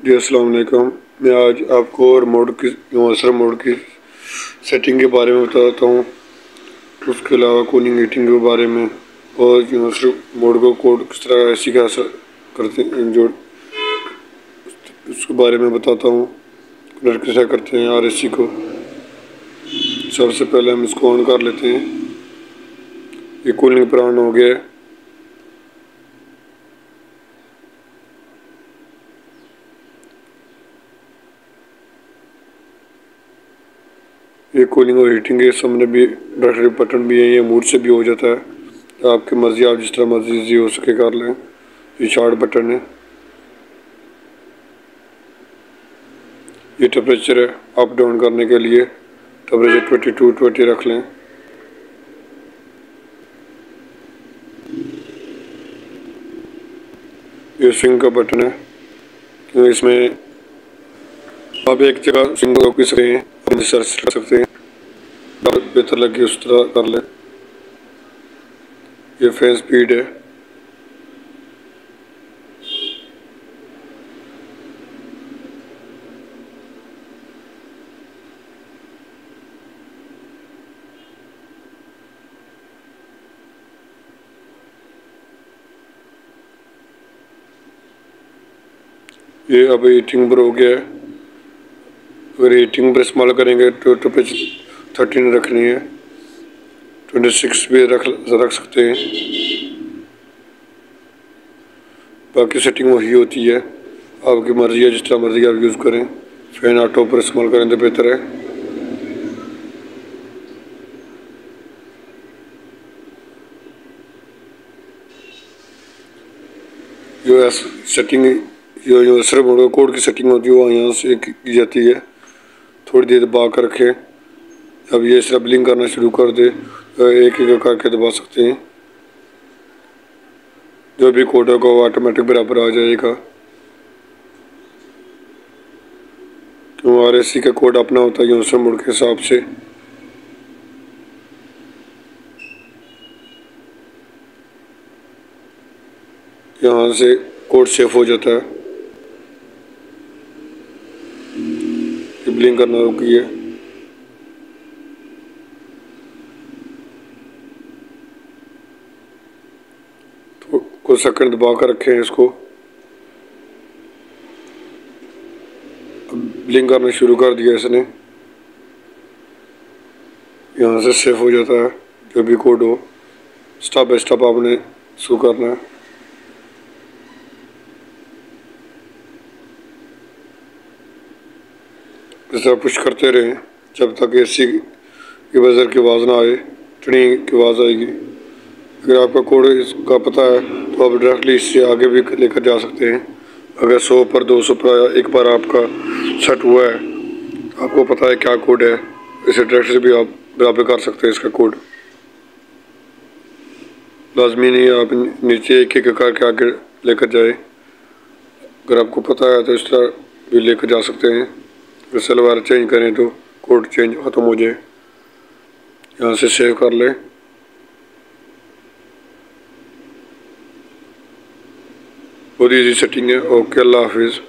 जी, अस्सलाम वालेकुम। मैं आज आपको रिमोट की यूनिवर्सल मोड की सेटिंग के बारे में बताता हूँ। उसके अलावा कूलिंग हीटिंग के बारे में और यूनिवर्सल मोड को कोड किस तरह ऐसी का करते हैं, जो उसके बारे में बताता हूँ। कनेक्ट कैसे करते हैं आर को। सबसे पहले हम इसको ऑन कर लेते हैं। ये कूलिंग पर ऑन हो गया है। ये कूलिंग और हीटिंग के सामने भी बैटरी बटन भी है, ये मूड से भी हो जाता है। आपकी मर्ज़ी, आप जिस तरह मर्ज़ी इजी हो सके कर लें। ये शार्ट बटन है। ये टेम्परेचर है अप डाउन करने के लिए। टेम्परेचर ट्वेंटी टू ट्वेंटी रख लें। ये स्विंग का बटन है। इसमें आप एक जगह स्विंग रोक सकते हैं? सर्च कर सकते हैं। बेहतर लगे उस तरह कर लें। ये फ़ैन स्पीड है। ये अब हीटिंग पर हो गया है। अगर हीटिंग पर इस्तेमाल करेंगे तो टेम्परेचर थर्टीन रखनी है। ट्वेंटी सिक्स भी रख रख सकते हैं। बाकी सेटिंग वही होती है। आपकी मर्ज़ी है, जिस तरह मर्ज़ी आप यूज़ करें। फ़ैन ऑटो पर इस्तेमाल करें तो बेहतर है। जो सेटिंग जो जो सिर्फ़ कोड की सेटिंग होती है, वो यहाँ से की जाती है। थोड़ी देर दबा कर रखें। अब ये सिर्फ़ ब्लिंक करना शुरू कर दे। एक एक करके दबा सकते हैं। जो भी कोड होगा वो ऑटोमेटिक बराबर आ जाएगा। तो आर एस सी का कोड अपना होता है यूसर मोड के हिसाब से। यहाँ से कोड सेफ़ हो जाता है। ब्लिंक करना रुकी है कुछ सेकंड दबा कर रखे हैं इसको। ब्लिंक करना शुरू कर दिया इसने। यहाँ से सेफ़ हो जाता है जो भी कोड हो। स्टेप बाई स्टेप आपने शुरू करना है। इस तरह पुश करते रहें। जब तक एसी की वजह की आवाज़ ना आए टनी की आवाज़ आएगी। अगर आपका कोड इसका पता है तो आप डायरेक्टली इससे आगे भी लेकर जा सकते हैं। अगर सौ पर दो सौ पर एक बार आपका सेट हुआ है आपको पता है क्या कोड है। इसे डायरेक्ट से भी आप बराबर कर सकते हैं इसका कोड। लाजमी नहीं आप नीचे एक एक करके आगे लेकर जाए। अगर आपको पता है तो इस तरह भी लेकर जा सकते हैं। अगर सलवार चेंज करें तो कोट चेंज ख़त्म हो जाए। यहाँ से सेव कर लें। बहुत ईजी सेटिंग है। ओके अल्लाह हाफिज़।